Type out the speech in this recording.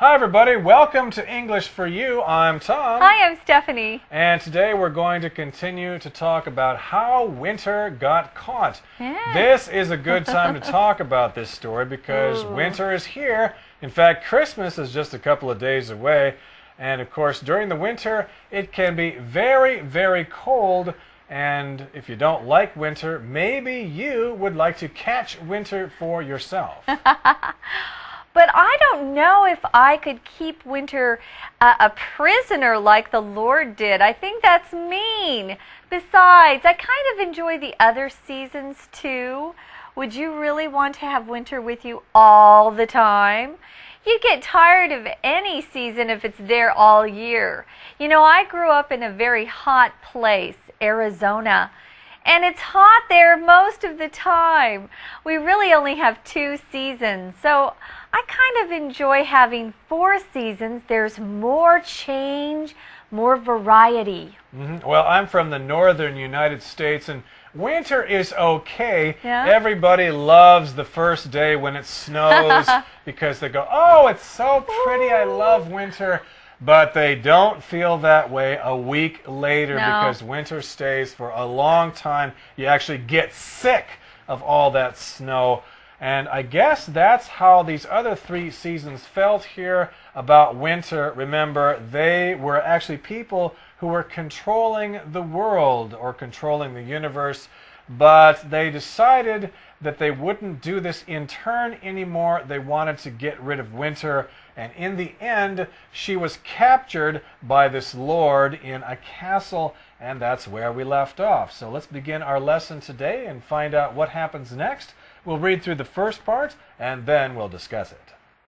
Hi, everybody. Welcome to English for You. I'm Tom. Hi, I'm Stephanie. And today we're going to continue to talk about how winter got caught. Yeah. This is a good time to talk about this story because Ooh. winter is here. In fact, Christmas is just a couple of days away. And of course, during the winter, it can be very, very cold. And if you don't like winter, maybe you would like to catch winter for yourself. But I don't know if I could keep winter uh, a prisoner like the Lord did. I think that's mean. Besides, I kind of enjoy the other seasons too. Would you really want to have winter with you all the time? You get tired of any season if it's there all year. You know, I grew up in a very hot place, Arizona and it's hot there most of the time. We really only have two seasons, so I kind of enjoy having four seasons. There's more change, more variety. Mm-hmm. Well, I'm from the northern United States, and winter is okay. Yeah? Everybody loves the first day when it snows because they go, Oh, it's so pretty. I love winter. But they don't feel that way a week later No. because winter stays for a long time. You actually get sick of all that snow. And I guess that's how these other three seasons felt here about winter. Remember, they were actually people who were controlling the world or controlling the universe, but they decided that they wouldn't do this in turn anymore. They wanted to get rid of winter. And in the end, she was captured by this lord in a castle, and that's where we left off. So let's begin our lesson today and find out what happens next. We'll read through the first part, and then we'll discuss it.